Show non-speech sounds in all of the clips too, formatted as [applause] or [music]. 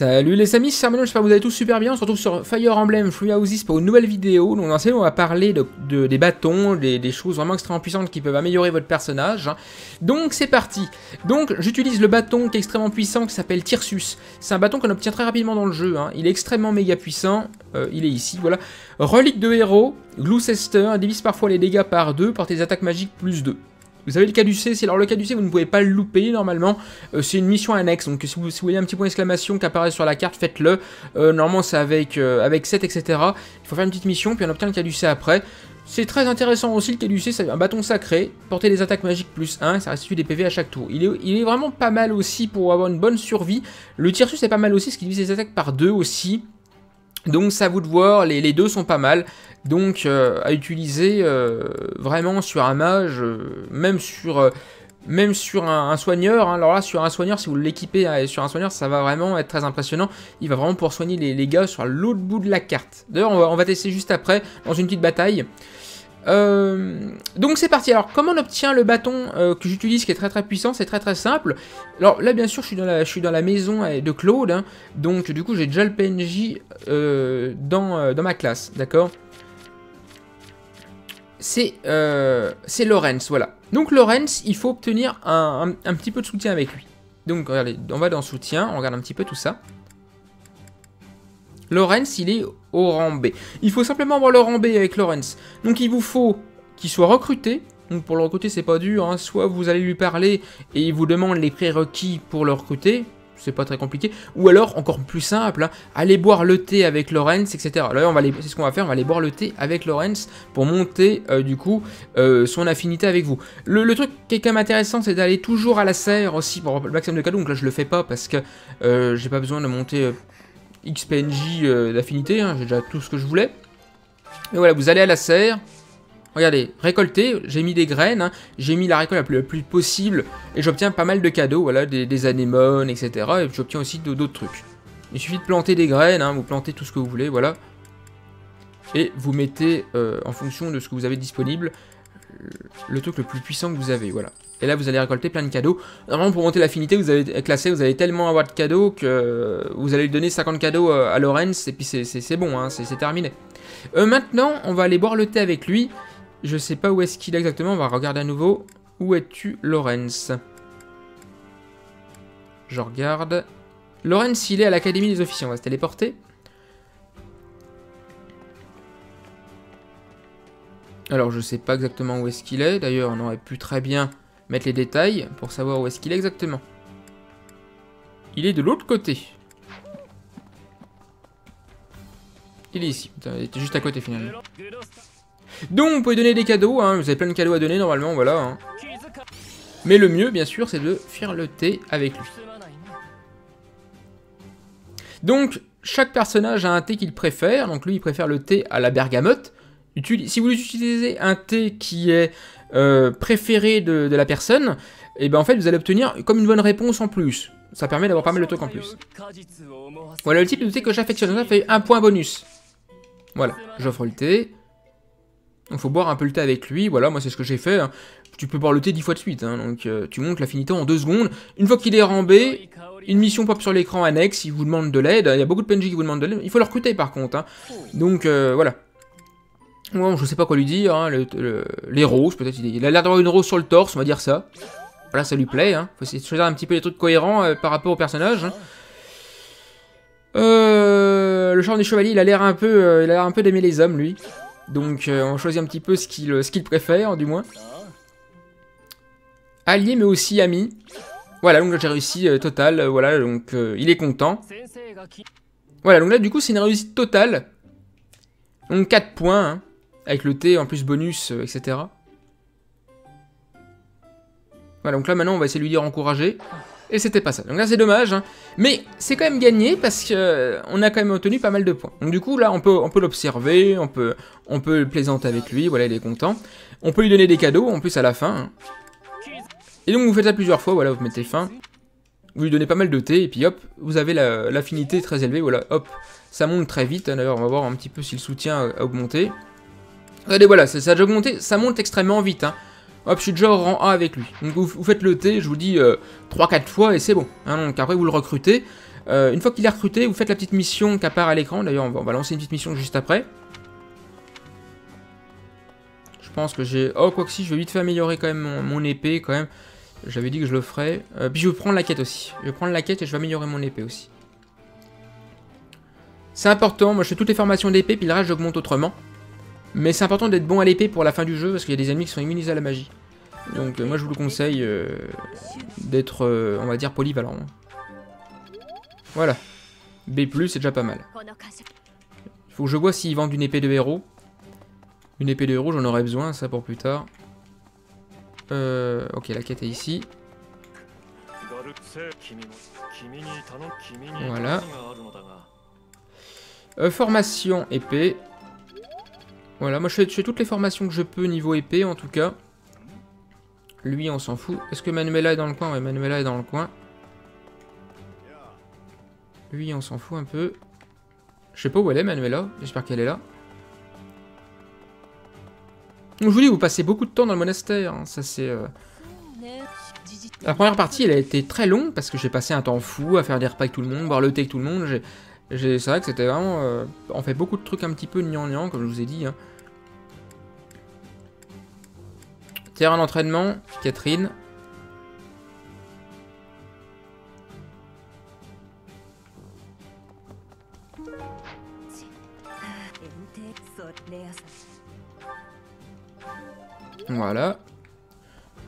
Salut les amis, c'est Armano, j'espère que vous allez tous super bien. On se retrouve sur Fire Emblem Free Houses pour une nouvelle vidéo. Donc dans vidéo, on va parler de, des bâtons, des, choses vraiment extrêmement puissantes qui peuvent améliorer votre personnage. hein. Donc c'est parti. Donc j'utilise le bâton qui est extrêmement puissant qui s'appelle Tirsus. C'est un bâton qu'on obtient très rapidement dans le jeu. hein. Il est extrêmement méga puissant. Euh, il est ici, voilà. Relique de héros, Gloucester, divise parfois les dégâts par 2, portez des attaques magiques plus 2. Vous avez le caducé, c'est alors le caducé, vous ne pouvez pas le louper normalement. Euh, c'est une mission annexe, donc si vous, voyez un petit point d'exclamation qui apparaît sur la carte, faites-le. Euh, normalement, c'est avec, euh, avec 7, etc. Il faut faire une petite mission, puis on obtient le caducé après. C'est très intéressant aussi le caducé, c'est un bâton sacré, porter des attaques magiques plus 1, ça restitue des PV à chaque tour. Il est, il est vraiment pas mal aussi pour avoir une bonne survie. Le tirsus est pas mal aussi, ce qui divise les attaques par 2 aussi. Donc ça vous de voir, les, deux sont pas mal. Donc euh, à utiliser euh, vraiment sur un mage, euh, même sur, un, soigneur. hein. Alors là sur un soigneur, si vous l'équipez euh, sur un soigneur, ça va vraiment être très impressionnant. Il va vraiment pouvoir soigner les, gars sur l'autre bout de la carte. D'ailleurs on va tester juste après, dans une petite bataille. Euh, donc c'est parti. Alors comment on obtient le bâton euh, que j'utilise qui est très très puissant? C'est très très simple. Alors là bien sûr je suis dans la, maison euh, de Claude, hein. donc du coup j'ai déjà le PNJ dans, ma classe, d'accord? C'est Lorenz, voilà. Donc Lorenz, il faut obtenir un, un- un petit peu de soutien avec lui. Donc regardez, on va dans soutien, on regarde un petit peu tout ça. Lorenz, il est au rang B. Il faut simplement avoir le rang B avec Lorenz. Donc il vous faut qu'il soit recruté. Donc pour le recruter, c'est pas dur. hein. Soit vous allez lui parler et il vous demande les prérequis pour le recruter. C'est pas très compliqué. Ou alors, encore plus simple, hein, allez boire le thé avec Lorenz, etc. Là, va c'est ce qu'on va faire. On va aller boire le thé avec Lorenz pour monter, euh, du coup, euh, son affinité avec vous. Le, truc qui est quand même intéressant, c'est d'aller toujours à la serre aussi pour le maximum de cadeaux. Donc là, je le fais pas parce que euh, j'ai pas besoin de monter XPNJ euh, d'affinité. hein. J'ai déjà tout ce que je voulais. Mais voilà, vous allez à la serre. Regardez, récolter, j'ai mis des graines, hein. j'ai mis la récolte la plus, possible, et j'obtiens pas mal de cadeaux, voilà, des, anémones, etc. Et j'obtiens aussi d'autres trucs. Il suffit de planter des graines, hein, vous plantez tout ce que vous voulez, voilà. Et vous mettez, euh, en fonction de ce que vous avez disponible, le- le truc le plus puissant que vous avez, voilà. Et là, vous allez récolter plein de cadeaux. Normalement, pour monter l'affinité, vous allez classer, vous allez tellement avoir de cadeaux que euh, vous allez lui donner 50 cadeaux euh, à Lorenz, et puis c'est- bon, hein, c'est c'est terminé. Euh, maintenant, on va aller boire le thé avec lui. Je sais pas où est-ce qu'il est exactement, on va regarder à nouveau. Où es-tu, Lorenz? Je regarde. Lorenz, il est à l'Académie des officiers, on va se téléporter. Alors, je sais pas exactement où est-ce qu'il est. D'ailleurs, on aurait pu très bien mettre les détails pour savoir où est-ce qu'il est exactement. Il est de l'autre côté. Il est ici. Il était juste à côté finalement. Donc, vous pouvez donner des cadeaux. Hein. Vous avez plein de cadeaux à donner normalement, voilà. hein. Mais le mieux, bien sûr, c'est de faire le thé avec lui. Donc, chaque personnage a un thé qu'il préfère. Donc, lui, il préfère le thé à la bergamote. Si vous utilisez un thé qui est euh, préféré de, la personne, et ben en fait, vous allez obtenir comme une bonne réponse en plus. Ça permet d'avoir pas mal de trucs en plus. Voilà le type de thé que j'affectionne. Ça fait un point bonus. Voilà, j'offre le thé. Il faut boire un peu le thé avec lui. Voilà, moi c'est ce que j'ai fait. hein. Tu peux boire le thé dix fois de suite. hein. Donc euh, tu montes l'affinité en deux secondes. Une fois qu'il est rambé, une mission pop sur l'écran annexe. Il vous demande de l'aide. Il y a beaucoup de PNJ qui vous demandent de l'aide. Il faut le recruter par contre. hein. Donc euh, voilà. Bon, je sais pas quoi lui dire. hein. Le- le- les roses, peut-être. Il a l'air d'avoir une rose sur le torse, on va dire ça. Voilà, ça lui plaît. Hein. Faut essayer de choisir un petit peu les trucs cohérents euh, par rapport au personnage. hein. Euh, le chant des chevaliers, il a l'air un peu, euh, il a l'air un peu d'aimer les hommes, lui. Donc, on choisit un petit peu ce qu'il, ce qu'il préfère, du moins. Allié, mais aussi ami. Voilà, donc là j'ai réussi total. voilà, donc il est content. Voilà, donc là du coup c'est une réussite totale. Donc 4 points, hein, avec le T en plus bonus, euh, etc. Voilà, donc là maintenant on va essayer de lui dire encourager. Et c'était pas ça. Donc là c'est dommage, hein. mais c'est quand même gagné parce que euh, a quand même obtenu pas mal de points. Donc du coup là on peut, on peut l'observer, on peut, on peut plaisanter avec lui, voilà il est content. On peut lui donner des cadeaux en plus à la fin. hein. Et donc vous faites ça plusieurs fois, voilà vous mettez fin. Vous lui donnez pas mal de thé et puis hop, vous avez la- l'affinité très élevée, voilà hop. Ça monte très vite, hein. d'ailleurs on va voir un petit peu si le soutien a augmenté. Regardez voilà, ça, ça ça monte extrêmement vite. Hein. Hop, je suis déjà au rang A avec lui. Donc vous, faites le thé, je vous dis 3-4 fois et c'est bon. hein. donc après vous le recrutez. Euh, une fois qu'il est recruté, vous faites la petite mission qui apparaît à l'écran. D'ailleurs, on, va- lancer une petite mission juste après. Je pense que j'ai... Oh, quoi que si, je vais vite fait améliorer quand même mon, mon épée, quand même. J'avais dit que je le ferais. Euh, puis je vais prendre la quête aussi. Je vais prendre la quête et je vais améliorer mon épée aussi. C'est important, moi je fais toutes les formations d'épée, puis le reste j'augmente autrement. Mais c'est important d'être bon à l'épée pour la fin du jeu parce qu'il y a des ennemis qui sont immunisés à la magie. Donc euh, moi je vous le conseille euh, d'être, euh, on va dire, polyvalent. Voilà. B+, c'est déjà pas mal. Faut que je vois s'ils vendent une épée de héros. Une épée de héros, j'en aurais besoin, ça pour plus tard. ok, la quête est ici. Voilà. formation épée. Voilà, moi je fais, toutes les formations que je peux niveau épée en tout cas. Lui on s'en fout. Est-ce que Manuela est dans le coin? Ouais, Manuela est dans le coin. Lui on s'en fout un peu. Je sais pas où elle est Manuela, j'espère qu'elle est là. Donc, je vous dis, vous passez beaucoup de temps dans le monastère, hein. ça c'est... Euh, La première partie, elle a été très longue parce que j'ai passé un temps fou à faire des repas avec tout le monde, boire le thé avec tout le monde. C'est vrai que c'était vraiment. euh, on fait beaucoup de trucs un petit peu gnangnan, comme je vous ai dit. hein. Terrain d'entraînement, Catherine. Voilà.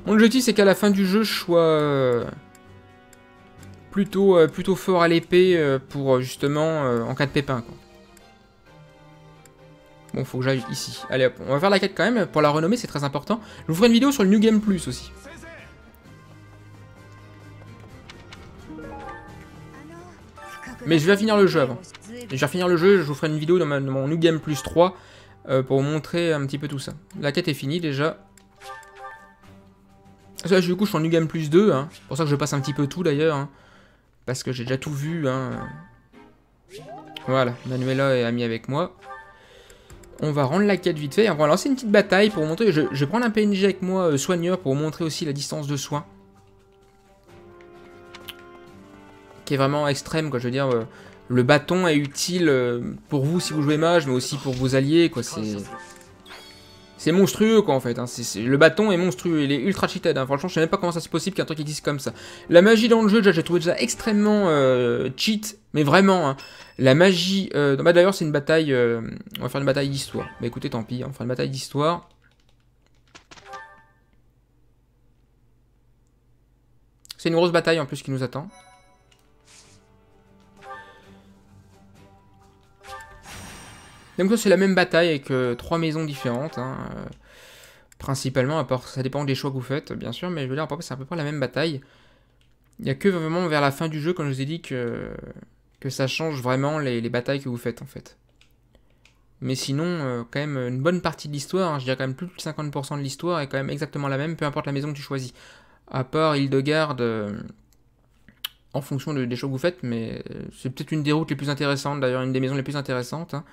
Mon objectif, c'est qu'à la fin du jeu, je sois euh, plutôt, euh, plutôt fort à l'épée euh, pour euh, justement en cas de pépin. Quoi. Bon, faut que j'aille ici. Allez on va faire la quête quand même. Pour la renommer, c'est très important. Je vous ferai une vidéo sur le New Game Plus aussi. Mais je vais finir le jeu avant. Je vais finir le jeu, je vous ferai une vidéo dans, mon New Game Plus 3 euh, pour vous montrer un petit peu tout ça. La quête est finie déjà. Du coup, je suis en New Game Plus 2, hein. c'est pour ça que je passe un petit peu tout d'ailleurs. hein. Parce que j'ai déjà tout vu. Hein. Voilà, Manuela est amie avec moi. On va rendre la quête vite fait. On va lancer une petite bataille pour vous montrer. Je, vais prendre un PNJ avec moi, euh, soigneur, pour vous montrer aussi la distance de soin. Qui est vraiment extrême, quoi. Je veux dire, euh, le bâton est utile euh, pour vous si vous jouez mage, mais aussi pour vos alliés. C'est monstrueux quoi en fait, hein. le bâton est monstrueux, il est ultra cheated, hein. franchement je sais même pas comment ça c'est possible qu'un truc existe comme ça. La magie dans le jeu déjà j'ai trouvé ça extrêmement euh, cheat, mais vraiment. Hein. La magie, euh, bah, d'ailleurs c'est une bataille, euh, on va faire une bataille d'histoire. Bah écoutez tant pis, on va faire une bataille d'histoire. C'est une grosse bataille en plus qui nous attend. Donc ça c'est la même bataille avec euh, trois maisons différentes, hein, euh, principalement, à part ça dépend des choix que vous faites, bien sûr, mais je veux dire, à peu près, c'est à peu près la même bataille. Il n'y a que vraiment vers la fin du jeu, comme je vous ai dit, que, que ça change vraiment les, les batailles que vous faites, en fait. Mais sinon, euh, quand même, une bonne partie de l'histoire, hein, je dirais quand même plus de 50% de l'histoire est quand même exactement la même, peu importe la maison que tu choisis. À part Hildegarde, en fonction de- des choix que vous faites, mais c'est peut-être une des routes les plus intéressantes, d'ailleurs une des maisons les plus intéressantes. hein.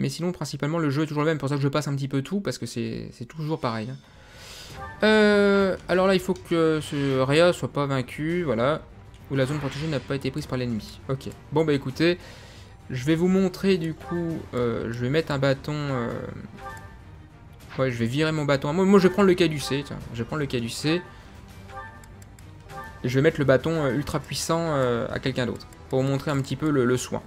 Mais sinon, principalement, le jeu est toujours le même. Pour ça que je passe un petit peu tout, parce que c'est toujours pareil. hein. Euh, alors là, il faut que ce Rhea soit pas vaincu, voilà. Ou la zone protégée n'a pas été prise par l'ennemi. Ok. Bon, bah écoutez, je vais vous montrer du coup. euh, je vais mettre un bâton. euh, Ouais, je vais virer mon bâton. Moi, je vais prendre le caducé. Tiens, je vais prendre le caducé. Et je vais mettre le bâton ultra puissant à quelqu'un d'autre. Pour vous montrer un petit peu le soin.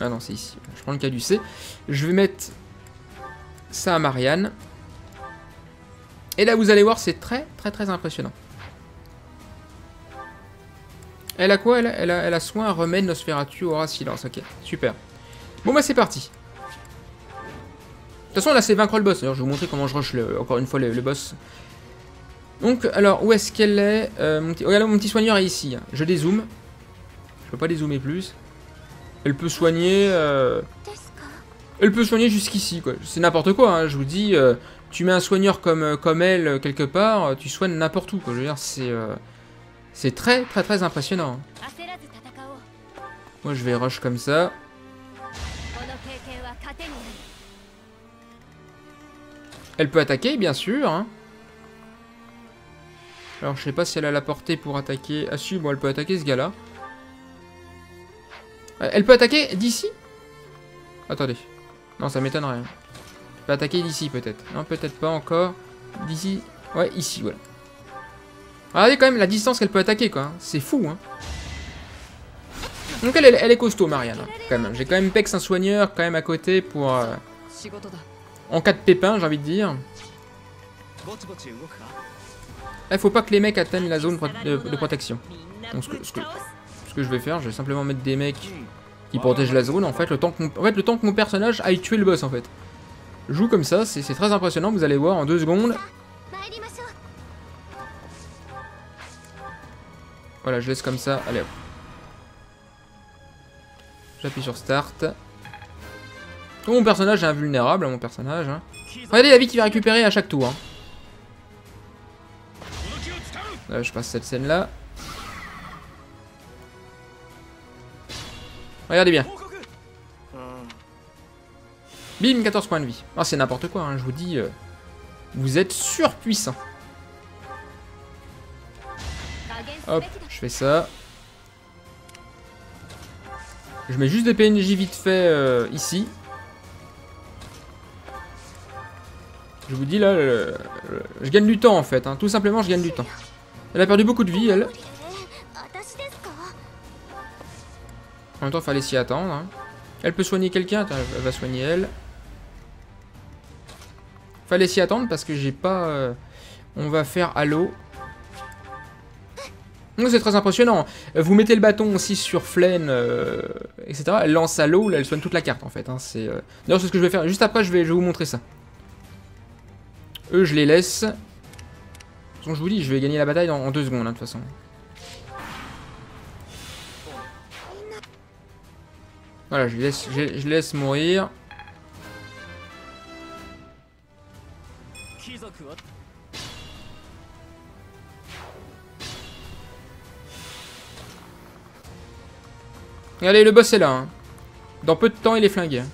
Ah non, c'est ici. Je prends le caducé. Je vais mettre ça à Marianne. Et là, vous allez voir, c'est très, très, très impressionnant. Elle a quoi elle? A, elle, a, soin, remède, Nosferatu, aura silence. Ok, super. Bon, bah, c'est parti. De toute façon, là, c'est vaincre le boss. D'ailleurs, je vais vous montrer comment je rush encore une fois le, boss. Donc, alors, où est-ce qu'elle est, Euh, mon petit... Regarde, mon petit soigneur est ici. Je dézoome. Je peux pas dézoomer plus. Elle peut soigner... Euh... Elle peut soigner jusqu'ici, quoi. C'est n'importe quoi, hein. je vous dis. Euh, tu mets un soigneur comme, euh, elle, euh, quelque part, tu soignes n'importe où. Je veux dire, c'est... Très, très, très impressionnant. Hein. Moi, je vais rush comme ça. Elle peut attaquer, bien sûr. Hein. Alors, je sais pas si elle a la portée pour attaquer. Ah si, bon, elle peut attaquer ce gars-là. Euh, elle peut attaquer d'ici? Attendez. Non, ça m'étonnerait. Hein. Elle peut attaquer d'ici, peut-être. Non, peut-être pas encore. D'ici. Ouais, ici, voilà. Ah, regardez quand même la distance qu'elle peut attaquer, quoi. Hein. C'est fou, hein. Donc elle, est costaud, Marianne. Hein, quand même. J'ai quand même Pex, un soigneur, quand même à côté pour... Euh, en cas de pépin, j'ai envie de dire. Il faut pas que les mecs atteignent la zone de, protection ce que je vais faire, je vais simplement mettre des mecs qui protègent la zone, en fait, le temps que mon, personnage aille tuer le boss, en fait. Joue comme ça, c'est très impressionnant, vous allez voir, en deux secondes. Voilà, je laisse comme ça, allez hop. J'appuie sur Start. Oh, mon personnage est invulnérable, hein, mon personnage. Hein. Regardez la vie qu'il va récupérer à chaque tour. Hein. Euh, je passe cette scène-là. Regardez bien. Bim, 14 points de vie. Ah, c'est n'importe quoi, hein, je vous dis. Euh, vous êtes surpuissant. Hop, je fais ça. Je mets juste des PNJ vite fait euh, ici. Je vous dis là, le, je gagne du temps en fait. Hein. Tout simplement, je gagne du temps. Elle a perdu beaucoup de vie, elle. En même temps, fallait s'y attendre. hein. Elle peut soigner quelqu'un. Elle va soigner elle. Fallait s'y attendre parce que j'ai pas. euh, On va faire Halo. Donc, C'est très impressionnant. Vous mettez le bâton aussi sur Flaine, euh, etc. Elle lance Halo, là elle soigne toute la carte en fait. hein. Euh, D'ailleurs, c'est ce que je vais faire. Juste après, je vais, vous montrer ça. Eux, je les laisse. De toute façon, je vous dis, je vais gagner la bataille en, en deux secondes, hein, de toute façon. Voilà, je laisse, je, laisse mourir. Allez, le boss est là. Hein. Dans peu de temps, il est flingué. Hein.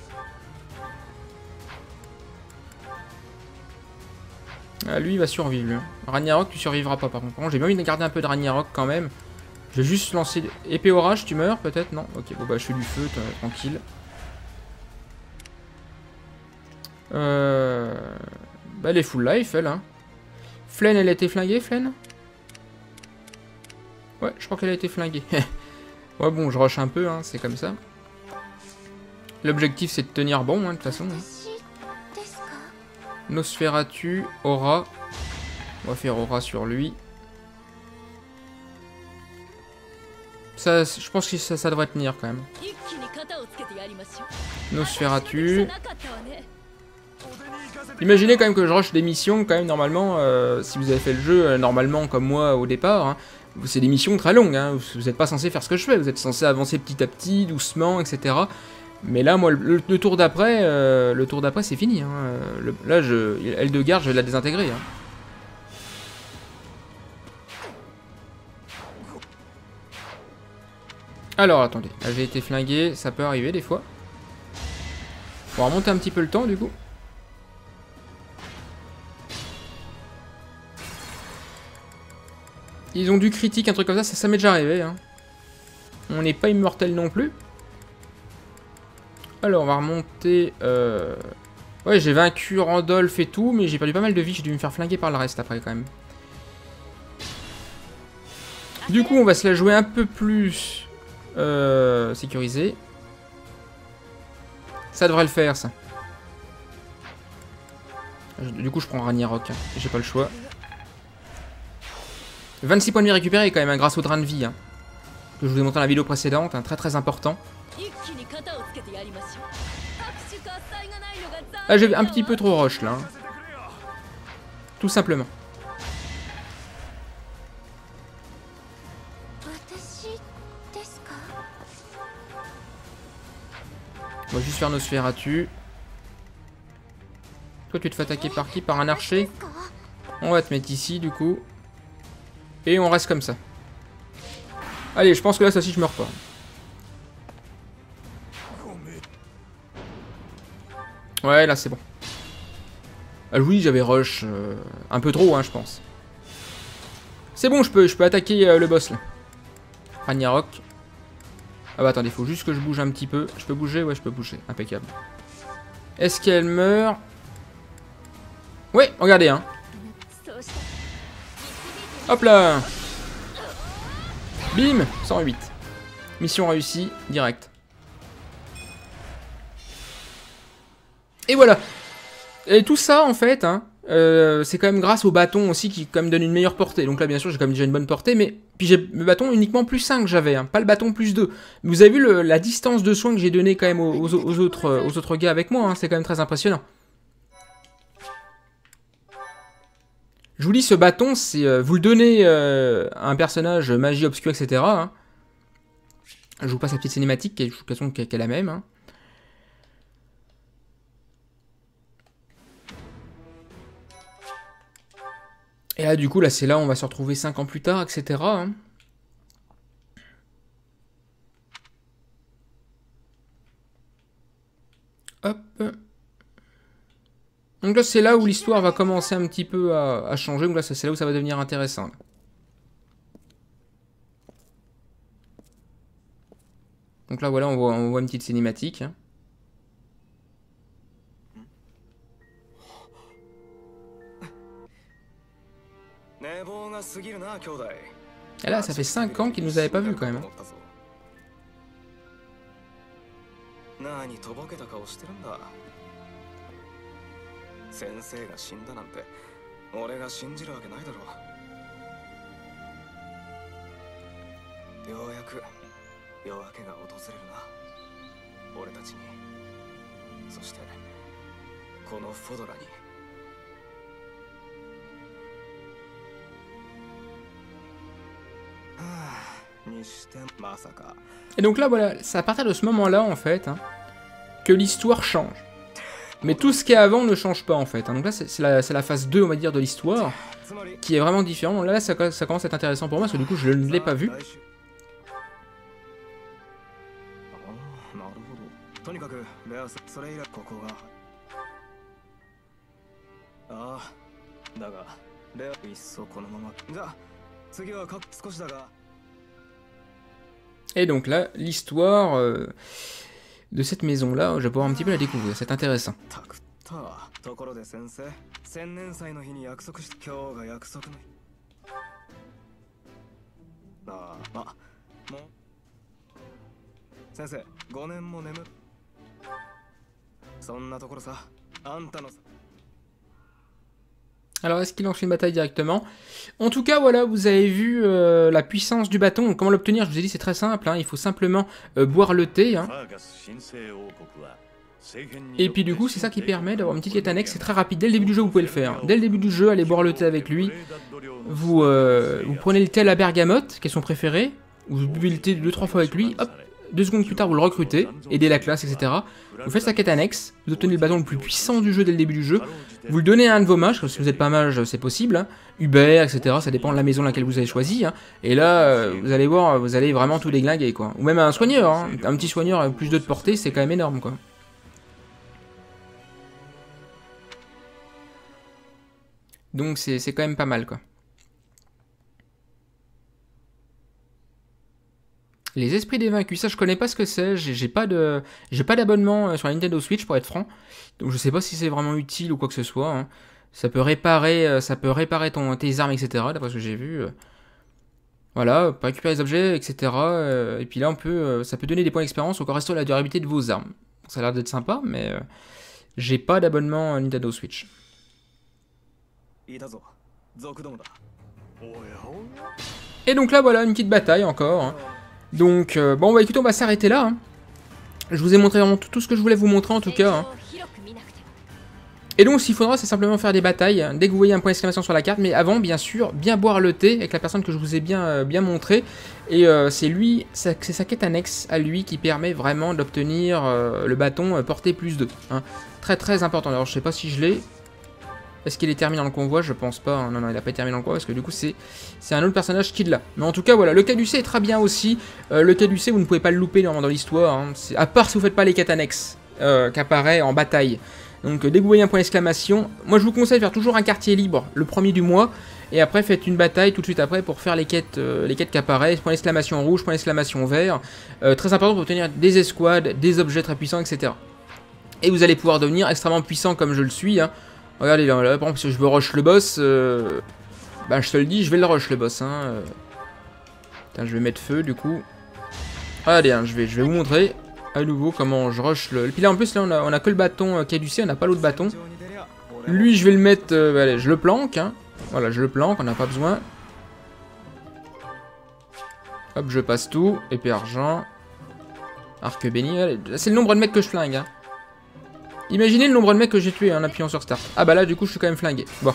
Ah, lui, il va survivre. Ragnarok, tu survivras pas par contre. J'ai bien envie de garder un peu de Ragnarok quand même. Je vais juste lancer épée orage, tu meurs peut-être Non? Ok, bon bah je fais du feu, tranquille. Euh... Bah elle est full life elle hein. Flynn elle a été flinguée Flynn Ouais je crois qu'elle a été flinguée. [laughs] ouais bon je rush un peu hein, c'est comme ça. L'objectif c'est de tenir bon hein, de toute façon. Hein. Nosferatu, Aura. On va faire Aura sur lui. je pense que ça, devrait tenir quand même. Nosferatu. Imaginez quand même que je rush des missions quand même normalement, euh, si vous avez fait le jeu euh, normalement comme moi au départ, hein. c'est des missions très longues, hein. vous n'êtes pas censé faire ce que je fais, vous êtes censé avancer petit à petit, doucement, etc. Mais là, moi, le, tour d'après, euh, le tour d'après, c'est fini. Hein, le, là, je, L2 garde, je vais la désintégrer. Hein. Alors, attendez, là, j'ai été flingué, ça peut arriver des fois. On va remonter un petit peu le temps, du coup. Ils ont du critique, un truc comme ça, ça, ça m'est déjà arrivé. hein. On n'est pas immortel non plus. Alors, on va remonter... euh, Ouais, j'ai vaincu Randolph et tout, mais j'ai perdu pas mal de vie, j'ai dû me faire flinguer par le reste après quand même. Du coup, on va se la jouer un peu plus euh, sécuriser. Ça devrait le faire, ça. Du coup, je prends Ragnarok. Hein. J'ai pas le choix. 26 points de vie récupérés, quand même, hein, grâce au drain de vie. Hein. Que je vous ai montré dans la vidéo précédente. très, très important. Ah, j'ai un petit peu trop rush, là. Tout simplement. Va juste faire nos sphératu. Toi, tu te fais attaquer par qui Par un archer On va te mettre ici, du coup. Et on reste comme ça. Allez, je pense que là, ça aussi, je meurs pas. Ouais, là, c'est bon. Ah oui, j'avais rush. Euh, un peu trop, hein, je pense. C'est bon, je peux, je peux attaquer euh, le boss, là. Ragnarok. Ah bah attendez, il faut juste que je bouge un petit peu. Je peux bouger? Ouais, je peux bouger. Impeccable. Est-ce qu'elle meurt? Ouais, regardez, hein. Hop là Bim 108. Mission réussie, direct. Et voilà Et tout ça, en fait, hein, euh, c'est quand même grâce au bâton aussi qui quand même donne une meilleure portée. Donc là, bien sûr, j'ai quand même déjà une bonne portée, mais puis j'ai le bâton uniquement plus 5 que j'avais, hein, pas le bâton plus 2. Vous avez vu la distance de soin que j'ai donné quand même aux, autres, euh, aux autres gars avec moi, hein, c'est quand même très impressionnant. Je vous dis, ce bâton, c'est euh, vous le donnez à un personnage magie obscure, etc. hein. Je vous passe la petite cinématique, de façon, qui est la même. Et là, du coup, là, c'est là, où on va se retrouver 5 ans plus tard, etc. hein. Hop. Donc là, c'est là où l'histoire va commencer un petit peu à, changer. Donc là, c'est là où ça va devenir intéressant. Donc là, voilà, on voit, on voit une petite cinématique. hein. Et là, ça fait 5 ans qu'il nous avait pas vus quand même. Et donc là, voilà, c'est à partir de ce moment-là, en fait, hein, que l'histoire change. Mais tout ce qui est avant ne change pas, en fait. Hein. Donc là, c'est la, phase 2, on va dire, de l'histoire, qui est vraiment différente. Là, ça, ça, commence à être intéressant pour moi, parce que du coup, je ne l'ai pas vu. Ah, et donc là, l'histoire euh, de cette maison-là, je vais pouvoir un petit peu la découvrir. C'est intéressant. Alors est-ce qu'il lance une bataille directement? En tout cas, voilà, vous avez vu euh, la puissance du bâton. Comment l'obtenir? Je vous ai dit, c'est très simple. Hein. Il faut simplement euh, boire le thé. Hein. Et puis du coup, c'est ça qui permet d'avoir une petite quête annexe. C'est très rapide. Dès le début du jeu, vous pouvez le faire. Dès le début du jeu, allez boire le thé avec lui. Vous, euh, vous prenez le thé à la bergamote, qui est son préféré. Vous buvez le thé deux trois fois avec lui. Hop, deux secondes plus tard, vous le recrutez, aidez la classe, etc. Vous faites sa quête annexe. Vous obtenez le bâton le plus puissant du jeu dès le début du jeu. Vous le donnez à un de vos mages, si vous n'êtes pas mage, c'est possible. hein. Hubert, etc. Ça dépend de la maison laquelle vous avez choisi. hein. Et là, euh, vous allez voir, vous allez vraiment tout déglinguer, quoi. Ou même un soigneur. hein. Un petit soigneur avec plus de portée, c'est quand même énorme, quoi. Donc c'est quand même pas mal, quoi. Les esprits des vaincus, ça je connais pas ce que c'est, j'ai pas pas d'abonnement euh, sur la Nintendo Switch pour être franc, donc je sais pas si c'est vraiment utile ou quoi que ce soit. Hein. Euh, ça peut réparer, ton, tes armes, etc. D'après ce que j'ai vu, euh. voilà, récupérer les objets, etc. Et puis là on peut, ça peut donner des points d'expérience encore restaurer la durabilité de vos armes. Ça a l'air d'être sympa, mais j'ai pas d'abonnement Nintendo Switch. Et donc là voilà une petite bataille encore. Hein. Donc, euh, bon, bah écoutez, on va s'arrêter là. Hein. Je vous ai montré vraiment tout, ce que je voulais vous montrer, en tout cas. Hein. Et donc, s'il faudra, c'est simplement faire des batailles. Hein, dès que vous voyez un point d'exclamation sur la carte, mais avant, bien sûr, bien boire le thé avec la personne que je vous ai bien, euh, bien montré. Et euh, c'est lui, c'est sa quête annexe à lui qui permet vraiment d'obtenir euh, le bâton porté plus 2. Très très important. Alors, je sais pas si je l'ai. Est-ce qu'il est terminé dans le convoi? Je pense pas. hein. Non, non, il a pas terminé dans le convoi parce que du coup, c'est un autre personnage qui l'a. Mais en tout cas, voilà, le caducé est très bien aussi. Euh, le caducé, vous ne pouvez pas le louper normalement dans l'histoire. hein. À part si vous faites pas les quêtes annexes euh, qui apparaissent en bataille. Donc euh, dès un point d'exclamation, moi je vous conseille de faire toujours un quartier libre le premier du mois. Et après faites une bataille tout de suite après pour faire les quêtes, euh, les quêtes qui apparaissent. Point d'exclamation rouge, point d'exclamation vert. Euh, très important pour obtenir des escouades, des objets très puissants, etc. Et vous allez pouvoir devenir extrêmement puissant comme je le suis. hein. Regardez, là, par exemple, si je veux rush le boss, bah, je te le dis, je vais le rush le boss. Hein, euh. je vais mettre feu, du coup. Regardez, hein, je, vais, je vais vous montrer à nouveau comment je rush le... Puis là, en plus, là, on a, que le bâton euh, caducé, on n'a pas l'autre bâton. Lui, je vais le mettre... Allez, je le planque. Hein. Voilà, je le planque, on n'a pas besoin. Hop, je passe tout. Épée argent. Arc béni. C'est le nombre de mecs que je flingue. Hein. Imaginez le nombre de mecs que j'ai tué en appuyant sur start. Ah bah là du coup je suis quand même flingué. Bon.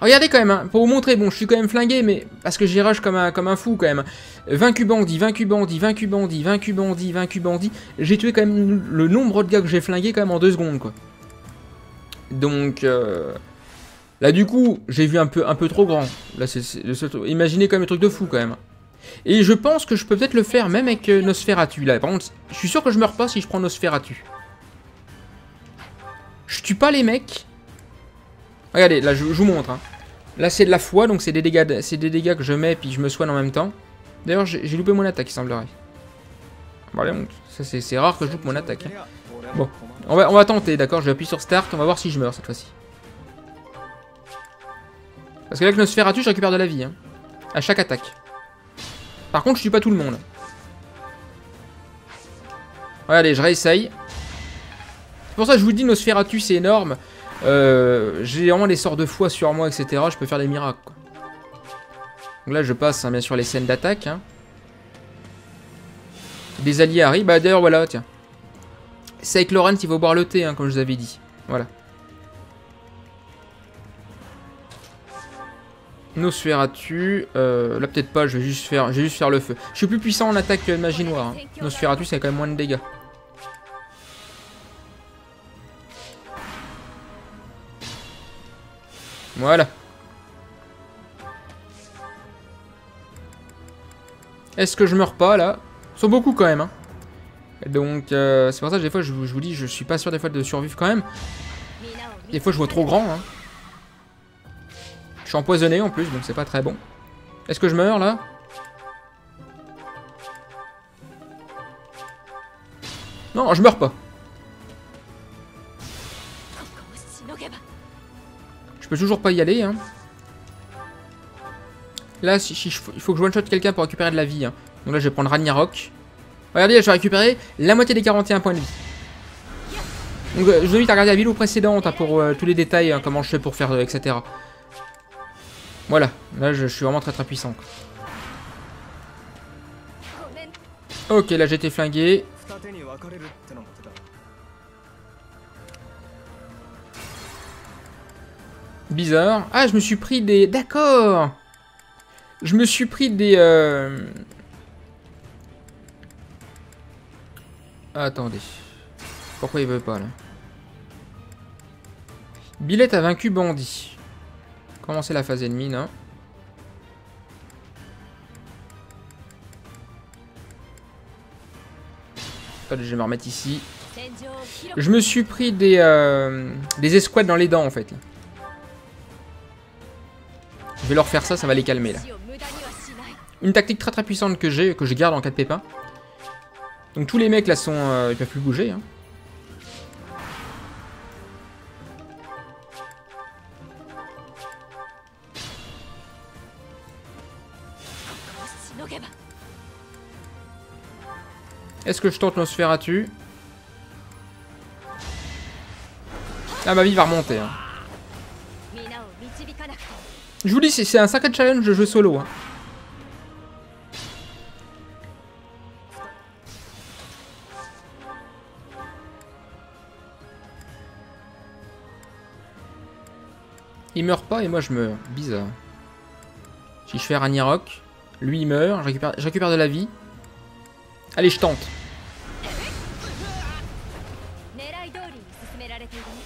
Regardez quand même, hein, pour vous montrer, bon je suis quand même flingué, mais parce que j'ai rush comme un, comme un fou quand même. Vaincu bandit, vaincu bandit, vaincu bandit, vaincu bandit, vaincu bandit. J'ai tué quand même le nombre de gars que j'ai flingué quand même en deux secondes quoi. Donc euh, là du coup j'ai vu un peu, un peu trop grand. Là c'est Imaginez quand même le truc de fou quand même. Et je pense que je peux peut-être le faire même avec euh, Nosferatu là. Par contre, je suis sûr que je meurs pas si je prends Nosferatu. Je tue pas les mecs. Regardez, là, je, vous montre. Hein. Là, c'est de la foi, donc c'est des, dégâts des dégâts que je mets, puis je me soigne en même temps. D'ailleurs, j'ai loupé mon attaque, il semblerait. Bon, allez, ça, c'est rare que je loupe mon attaque. Hein. Bon, on va, on va tenter, d'accord Je vais appuyer sur Start, on va voir si je meurs cette fois-ci. Parce que là, que Nosferatu, je récupère de la vie. Hein, à chaque attaque. Par contre, je tue pas tout le monde. Ouais, allez, je réessaye. C'est pour ça que je vous dis, Nosferatu, c'est énorme. Euh, J'ai vraiment des sorts de foi sur moi, etc. Je peux faire des miracles. quoi. Donc là, je passe, hein, bien sûr, les scènes d'attaque. hein. Des alliés arrivent. Bah, d'ailleurs, voilà, tiens. C'est avec Laurent, il va boire le thé, hein, comme je vous avais dit. Voilà. Nosferatu, euh, là peut-être pas, je vais juste faire, je juste faire le feu. Je suis plus puissant en attaque que magie noire. Nosferatu, c'est quand même moins de dégâts. Voilà. Est-ce que je meurs pas là? Ils sont beaucoup quand même. Hein. Donc euh, c'est pour ça que des fois je, vous- dis je suis pas sûr des fois de survivre quand même. Des fois je vois trop grand. Hein. Je suis empoisonné en plus donc c'est pas très bon. Est-ce que je meurs là? Non je meurs pas. Je peux toujours pas y aller. Hein. Là, si, il faut que je one-shot quelqu'un pour récupérer de la vie. Hein. Donc là, je vais prendre Ragnarok. Regardez, je vais récupérer la moitié des 41 points de vie. Donc euh, je vous invite à regarder la vidéo précédente hein, pour euh, tous les détails, comment je fais pour faire, euh, etc. Voilà, là je, je, suis vraiment très très puissant. Ok, là j'ai été flingué. Bizarre. Ah, je me suis pris des... D'accord Je me suis pris des... Euh, Attendez. Pourquoi il veut pas, là? Billette a vaincu Bandit. Commencez la phase ennemie, non? Je vais me remettre ici. Je me suis pris des, euh, des escouades dans les dents, en fait vais leur faire ça, ça va les calmer là. Une tactique très très puissante que j'ai, que je garde en cas de pépin. Donc tous les mecs là sont... Euh, ils peuvent plus bouger. Hein. Est-ce que je tente Nosferatu? Ah bah, ma vie va remonter. Hein. Je vous dis, c'est un sacré challenge de jeu solo. Hein. Il meurt pas et moi je meurs. Bizarre. Si je fais Ragnarok, lui il meurt, je récupère, de la vie. Allez, je tente.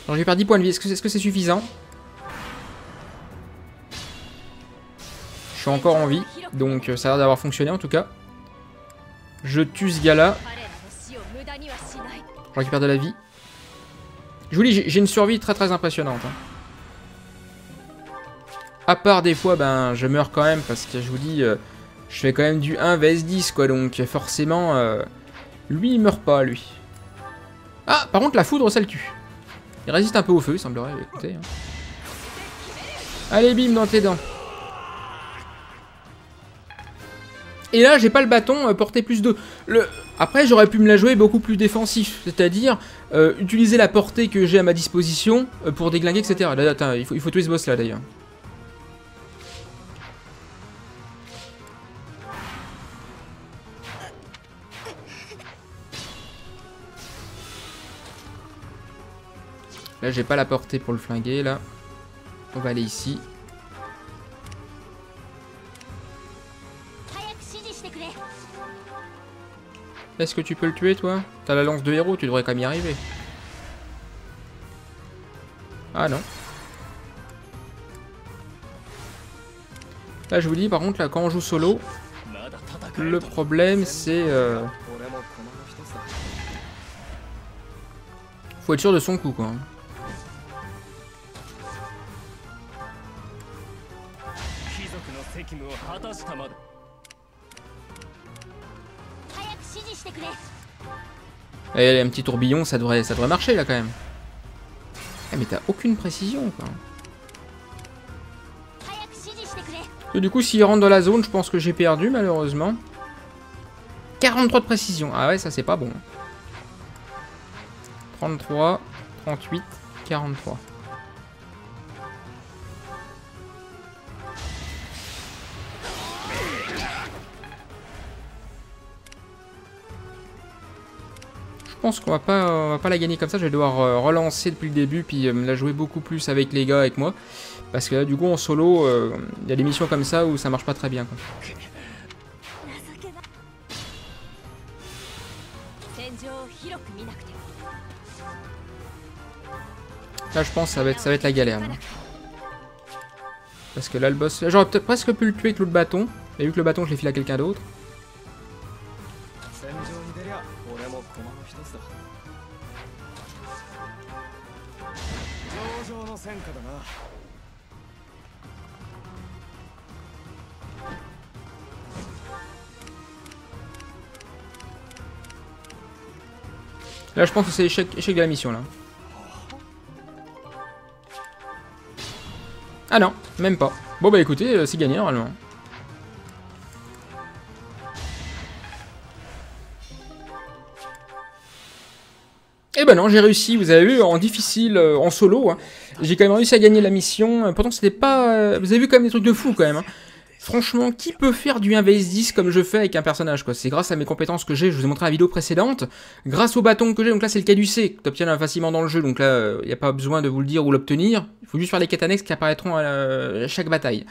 Je récupère 10 points de vie, est-ce que c'est suffisant? suis encore en vie, donc euh, ça a l'air d'avoir fonctionné en tout cas. Je tue ce gars-là. Je récupère de la vie. Je vous dis, j'ai une survie très très impressionnante. Hein. À part des fois, ben, je meurs quand même, parce que je vous dis, euh, je fais quand même du 1 vs 10, quoi, donc forcément, euh, lui, il meurt pas, lui. Ah, par contre, la foudre, ça le tue. Il résiste un peu au feu, il semblerait, écoutez. Hein. Allez, bim, dans tes dents. Et là, j'ai pas le bâton euh, porté plus 2. Le... Après, j'aurais pu me la jouer beaucoup plus défensif. C'est-à-dire, euh, utiliser la portée que j'ai à ma disposition euh, pour déglinguer, etc. Attends, il faut, il faut tuer ce boss là d'ailleurs. Là, j'ai pas la portée pour le flinguer, là. On va aller ici. Est-ce que tu peux le tuer, toi T'as la lance de héros, tu devrais quand même y arriver. Ah non. Là, je vous dis, par contre, là, quand on joue solo, le problème, c'est... Euh, faut être sûr de son coup, quoi. Et un petit tourbillon, ça devrait, ça devrait marcher là quand même. Eh, mais t'as aucune précision quoi. Et du coup, s'il rentre dans la zone, je pense que j'ai perdu malheureusement. 43 de précision. Ah ouais, ça c'est pas bon. 33, 38, 43. Je pense qu'on va pas, la gagner comme ça. Je vais devoir euh, relancer depuis le début, puis euh, la jouer beaucoup plus avec les gars, avec moi. Parce que là, du coup, en solo, il y a des missions comme ça où ça marche pas très bien. Quoi. Là, je pense que ça va être, la galère. Parce que là, le boss... J'aurais presque pu le tuer avec l'autre bâton. Mais vu que le bâton, je l'ai filé à quelqu'un d'autre. Là, je pense que c'est échec, de la mission, là. Ah non, même pas. Bon, bah écoutez, euh, c'est gagné normalement. Eh ben non, j'ai réussi, vous avez vu, en difficile, euh, en solo, hein. j'ai quand même réussi à gagner la mission. Euh, Pourtant, c'était pas... vous avez vu quand même des trucs de fou, quand même. hein. Franchement, qui peut faire du 1 vs 10 comme je fais avec un personnage quoi? C'est grâce à mes compétences que j'ai, je vous ai montré la vidéo précédente, grâce au bâton que j'ai, donc là c'est le caducé, que tu obtiens facilement dans le jeu, donc là il n'y a pas besoin de vous le dire ou l'obtenir, il faut juste faire les quêtes annexes qui apparaîtront à, chaque bataille.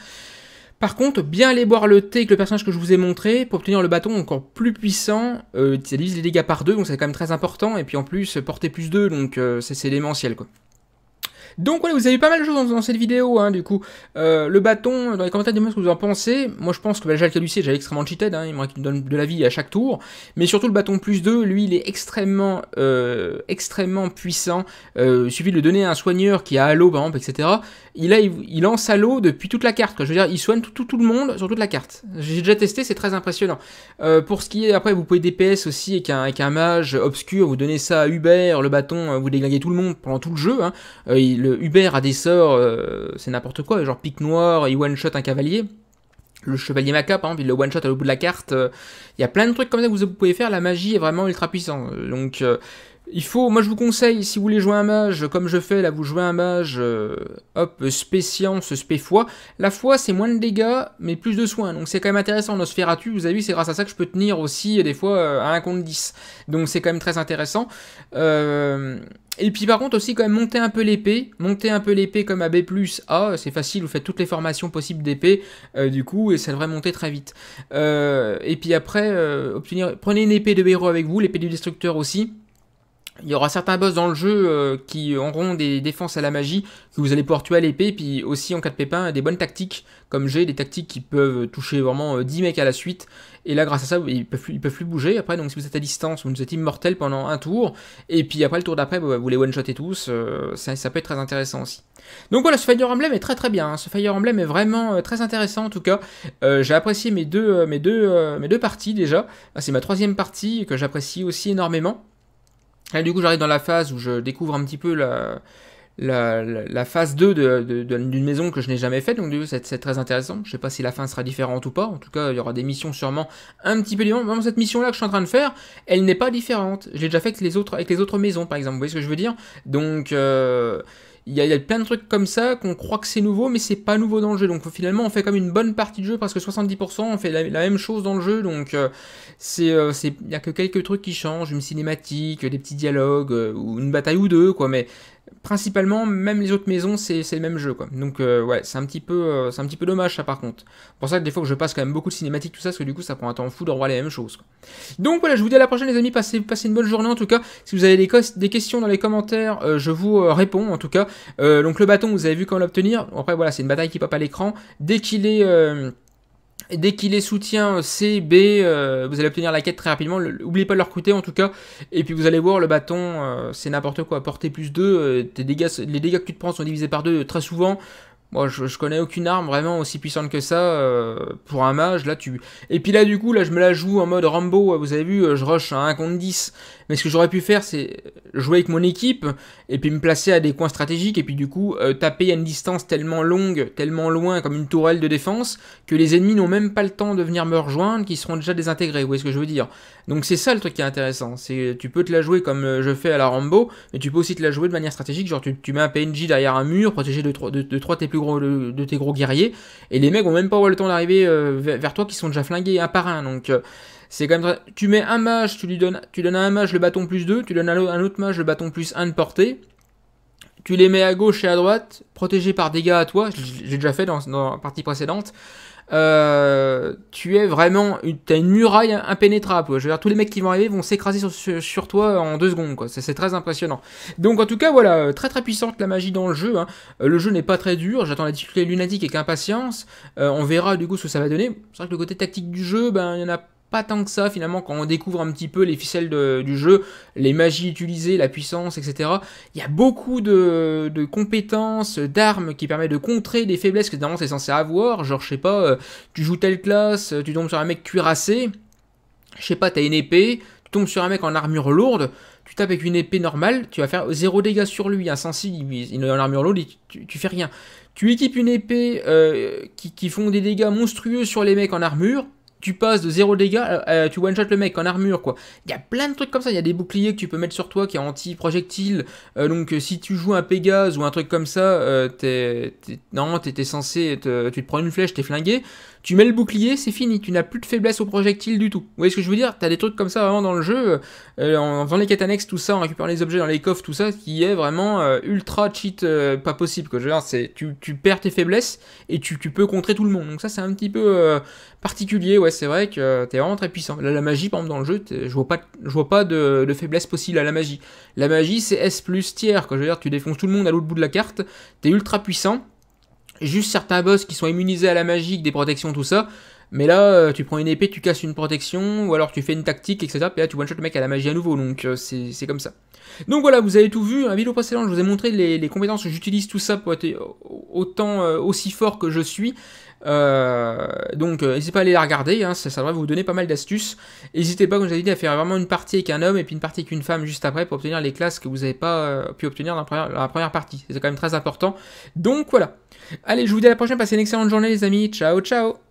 Par contre, bien aller boire le thé avec le personnage que je vous ai montré pour obtenir le bâton encore plus puissant. Euh, ça divise les dégâts par deux, donc c'est quand même très important. Et puis en plus, porter plus 2, donc euh, c'est démentiel quoi. Donc vous avez pas mal de choses dans, cette vidéo, hein, du coup. Euh, le bâton, dans les commentaires, dites-moi ce que vous en pensez. Moi, je pense que bah, caducé est déjà extrêmement cheated, hein, il me donne de la vie à chaque tour. Mais surtout, le bâton plus 2, lui, il est extrêmement, euh, extrêmement puissant. Euh, il suffit de le donner à un soigneur qui a Halo, par exemple, etc. Il, a, il, lance Halo depuis toute la carte, quoi. Je veux dire, il soigne tout, tout, tout le monde sur toute la carte. J'ai déjà testé, c'est très impressionnant. Pour ce qui est, après, vous pouvez DPS aussi avec un, mage obscur, vous donnez ça à Hubert, le bâton, vous déglinguez tout le monde pendant tout le jeu. Hein. Le Hubert a des sorts, euh, c'est n'importe quoi, genre pique noir, il one-shot un cavalier. Le chevalier maca, par exemple, il le one-shot à l'autre bout de la carte. euh, Il y a plein de trucs comme ça que vous pouvez faire. La magie est vraiment ultra puissante. Donc, euh, il faut, moi je vous conseille, si vous voulez jouer un mage, comme je fais, là vous jouez un mage, hop, spéciance, spé foi. La foi c'est moins de dégâts, mais plus de soins. Donc c'est quand même intéressant. Nosferatu, vous avez vu, c'est grâce à ça que je peux tenir aussi, des fois, à 1 contre 10. Donc c'est quand même très intéressant. Euh, et puis par contre aussi quand même monter un peu l'épée, monter un peu l'épée comme à B A, c'est facile, vous faites toutes les formations possibles d'épée, euh, du coup, et ça devrait monter très vite. Euh, et puis après, euh, obtenir, prenez une épée de héros avec vous, l'épée du destructeur aussi. Il y aura certains boss dans le jeu qui auront des défenses à la magie que vous allez pouvoir tuer à l'épée, puis aussi en cas de pépin, des bonnes tactiques comme j'ai, des tactiques qui peuvent toucher vraiment euh, 10 mecs à la suite. Et là, grâce à ça, ils peuvent, plus, bouger. Après, donc si vous êtes à distance, vous êtes immortel pendant un tour. Et puis après, le tour d'après, bah, vous les one-shotez tous. euh, ça, peut être très intéressant aussi. Donc voilà, ce Fire Emblem est très très bien. hein. Ce Fire Emblem est vraiment euh, très intéressant en tout cas. Euh, j'ai apprécié mes deux, mes, deux, mes deux parties déjà. Ah, C'est ma troisième partie que j'apprécie aussi énormément. Du coup, j'arrive dans la phase où je découvre un petit peu la, la, phase 2 de- de- de- d'une maison que je n'ai jamais faite. Donc, c'est très intéressant. Je sais pas si la fin sera différente ou pas. En tout cas, il y aura des missions sûrement un petit peu différentes. Vraiment, cette mission-là que je suis en train de faire, elle n'est pas différente. Je l'ai déjà fait avec les, autres, avec les autres maisons, par exemple. Vous voyez ce que je veux dire? Donc, euh, il y, a, plein de trucs comme ça qu'on croit que c'est nouveau, mais c'est pas nouveau dans le jeu. Donc finalement, on fait comme une bonne partie du jeu, presque 70%, on fait la, même chose dans le jeu. Donc euh, euh, c'est, il y a que quelques trucs qui changent, une cinématique, des petits dialogues ou une bataille ou deux, quoi. Mais principalement, même les autres maisons, c'est, le même jeu, quoi. Donc euh, ouais, c'est un petit peu, euh, un petit peu dommage ça par contre. Pour ça que des fois que je passe quand même beaucoup de cinématiques, tout ça, parce que du coup, ça prend un temps fou de revoir les mêmes choses. Donc voilà, je vous dis à la prochaine les amis, passez, une bonne journée en tout cas. Si vous avez des, questions dans les commentaires, euh, je vous euh, réponds en tout cas. Donc le bâton, vous avez vu comment l'obtenir. Après voilà, c'est une bataille qui pop à l'écran. Dès qu'il est Dès qu'il est soutien C, B, euh, vous allez obtenir la quête très rapidement. Le- N'oubliez pas de leur coûter en tout cas. Et puis vous allez voir, le bâton, euh, c'est n'importe quoi. Portée plus 2, tes dégâts, les dégâts que tu te prends sont divisés par 2 très souvent. Moi, je, connais aucune arme vraiment aussi puissante que ça euh, pour un mage. Là, tu. Et puis là, du coup, là, je me la joue en mode Rambo. Vous avez vu, euh, je rush à 1 contre 10. Mais ce que j'aurais pu faire, c'est jouer avec mon équipe et puis me placer à des coins stratégiques et puis du coup euh, taper à une distance tellement longue, tellement loin comme une tourelle de défense que les ennemis n'ont même pas le temps de venir me rejoindre, qu'ils seront déjà désintégrés. Vous voyez ce que je veux dire? Donc c'est ça le truc qui est intéressant. C'est tu peux te la jouer comme euh, je fais à la Rambo, mais tu peux aussi te la jouer de manière stratégique. Genre tu, mets un PNJ derrière un mur, protégé de, trois- de, trois tes plus gros de, tes gros guerriers, et les mecs vont même pas le temps d'arriver euh, vers, toi qui sont déjà flingués un par un. Donc c'est quand même. Tu mets un mage, tu lui donnes, tu donnes à un mage le bâton plus 2, tu donnes à un autre mage le bâton plus 1 de portée. Tu les mets à gauche et à droite, protégés par dégâts à toi. J'ai déjà fait dans, la partie précédente. Euh, tu es vraiment, t'as une muraille impénétrable. Je veux dire, tous les mecs qui vont arriver vont s'écraser sur, toi en deux secondes. C'est très impressionnant. Donc en tout cas, voilà, euh, très très puissante la magie dans le jeu. hein. Euh, le jeu n'est pas très dur. J'attends la difficulté lunatique avec impatience. On verra du coup ce que ça va donner. C'est vrai que le côté tactique du jeu, ben il y en a pas tant que ça finalement quand on découvre un petit peu les ficelles du jeu, les magies utilisées, la puissance, etc. Il y a beaucoup de, compétences, d'armes qui permettent de contrer des faiblesses que normalement c'est censé avoir. Genre, je sais pas, euh, tu joues telle classe, tu tombes sur un mec cuirassé, je sais pas, t'as une épée, tu tombes sur un mec en armure lourde, tu tapes avec une épée normale, tu vas faire zéro dégâts sur lui, insensible, il il est en armure lourde, tu, tu fais rien. Tu équipes une épée euh, qui font des dégâts monstrueux sur les mecs en armure, tu passes de 0 dégâts, à- tu one-shot le mec en armure, quoi. Il y a plein de trucs comme ça, il y a des boucliers que tu peux mettre sur toi qui est anti-projectile, euh, donc euh, si tu joues un Pégase ou un truc comme ça, euh, t'es, non, tu te prends une flèche, t'es flingué, tu mets le bouclier, c'est fini, tu n'as plus de faiblesse au projectile du tout. Vous voyez ce que je veux dire? T'as des trucs comme ça vraiment dans le jeu, euh, en faisant les quêtes tout ça, en récupérant les objets dans les coffres, tout ça, qui est vraiment euh, ultra cheat, euh, pas possible. Quoi. Je veux dire, tu, tu perds tes faiblesses et tu, peux contrer tout le monde. Donc ça, c'est un petit peu euh, particulier. Ouais, c'est vrai que t'es vraiment très puissant. Là, la magie, par exemple, dans le jeu, je vois pas, je vois pas de, de faiblesse possible à la magie. La magie, c'est S plus tiers. Quoi. Je veux dire, tu défonces tout le monde à l'autre bout de la carte. T'es ultra puissant. Juste certains boss qui sont immunisés à la magie, des protections, tout ça. Mais là, euh, tu prends une épée, tu casses une protection, ou alors tu fais une tactique, etc. Et là, tu one-shot le mec à la magie à nouveau. Donc, euh, c'est comme ça. Donc voilà, vous avez tout vu. La vidéo précédente, je vous ai montré les, les compétences que j'utilise, tout ça pour être autant euh, aussi fort que je suis. Euh, donc, euh, n'hésitez pas à aller la regarder, hein, ça, ça devrait vous donner pas mal d'astuces. N'hésitez pas, comme j'avais dit, à faire vraiment une partie avec un homme et puis une partie avec une femme juste après pour obtenir les classes que vous n'avez pas euh, pu obtenir dans la première partie. C'est quand même très important. Donc voilà. Allez, je vous dis à la prochaine, passez une excellente journée les amis. Ciao, ciao